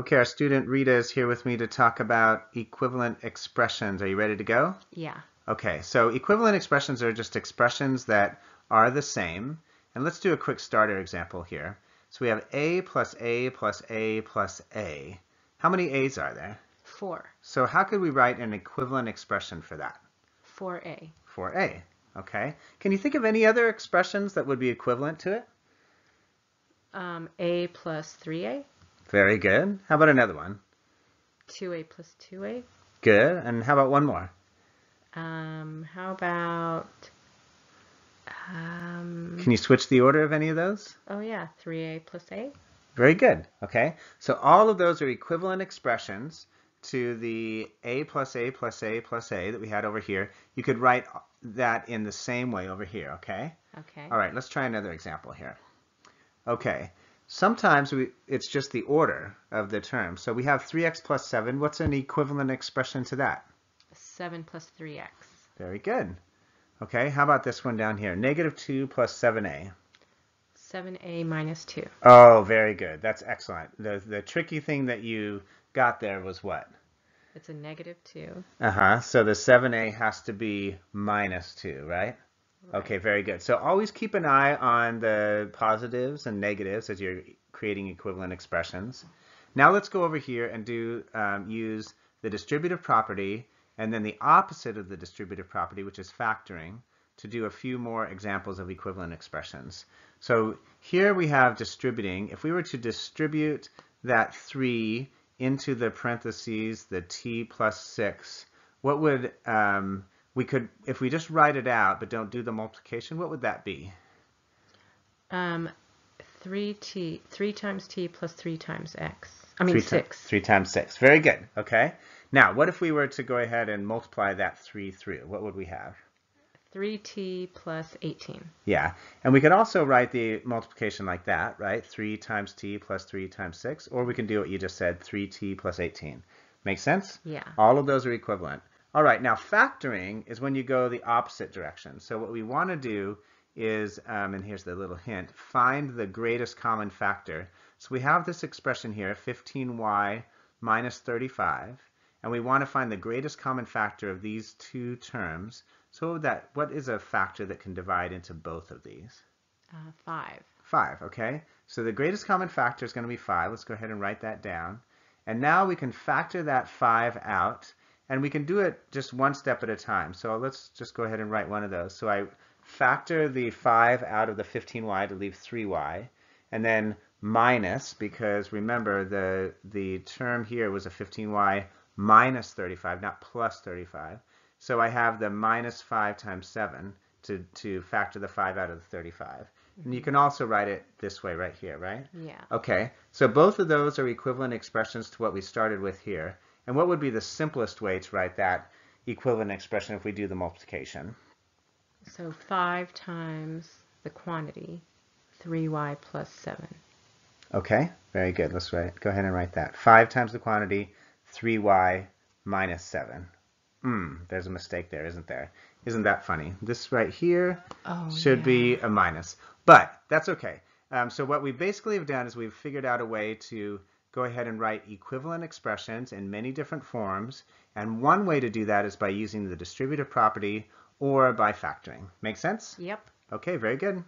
Okay, our student Rita is here with me to talk about equivalent expressions. Are you ready to go? Yeah. Okay, so equivalent expressions are just expressions that are the same. And let's do a quick starter example here. So we have a plus a plus a plus a. How many a's are there? Four. So how could we write an equivalent expression for that? 4a. 4a, okay. Can you think of any other expressions that would be equivalent to it? Um, a plus 3a. Very good. How about another one? 2a plus 2a. Good. And how about one more? Um, how about, um, Can you switch the order of any of those? oh yeah, 3a plus a. Very good. Okay. So all of those are equivalent expressions to the a plus a plus a plus a that we had over here. You could write that in the same way over here. Okay. Okay. All right. Let's try another example here. Okay. Sometimes we, it's just the order of the term. So we have 3x plus 7. What's an equivalent expression to that? 7 plus 3x. Very good. Okay. How about this one down here? Negative 2 plus 7a. 7a minus 2. Oh, very good. That's excellent. The, the tricky thing that you got there was what? It's a negative 2. Uh-huh. So the 7a has to be minus 2, right? Okay, very good. So always keep an eye on the positives and negatives as you're creating equivalent expressions. Now let's go over here and do um, use the distributive property and then the opposite of the distributive property, which is factoring, to do a few more examples of equivalent expressions. So here we have distributing. If we were to distribute that 3 into the parentheses, the t plus 6, what would, um, we could, if we just write it out but don't do the multiplication, what would that be? Um, 3t, 3 times t plus 3 times x. I mean Three ti- 6. 3 times 6. Very good. Okay. Now, what if we were to go ahead and multiply that 3 through? What would we have? 3t plus 18. Yeah, and we could also write the multiplication like that, right? 3 times t plus 3 times 6, or we can do what you just said, 3t plus 18. Make sense? Yeah. All of those are equivalent. All right, now factoring is when you go the opposite direction. So what we want to do is, um, and here's the little hint, find the greatest common factor. So we have this expression here, 15y minus 35, and we want to find the greatest common factor of these two terms. So that what is a factor that can divide into both of these? Uh, 5. 5, okay? So the greatest common factor is going to be 5. Let's go ahead and write that down. And now we can factor that 5 out, and we can do it just one step at a time. So let's just go ahead and write one of those. So I factor the 5 out of the 15y to leave 3y, and then minus, because remember the, the term here was a 15y minus 35, not plus 35. So I have the minus 5 times 7 to, to factor the 5 out of the 35. And you mm-hmm. can also write it this way right here, right? Yeah. Okay, so both of those are equivalent expressions to what we started with here. And what would be the simplest way to write that equivalent expression if we do the multiplication? So 5 times the quantity, 3y plus 7. Okay, very good. Let's write, go ahead and write that. 5 times the quantity, 3y minus 7. Hmm, there's a mistake there, isn't there? Isn't that funny? This right here Oh, should be a minus, but that's okay. Um, so what we basically have done is we've figured out a way to go ahead and write equivalent expressions in many different forms, and one way to do that is by using the distributive property or by factoring. Make sense? Yep. Okay, very good.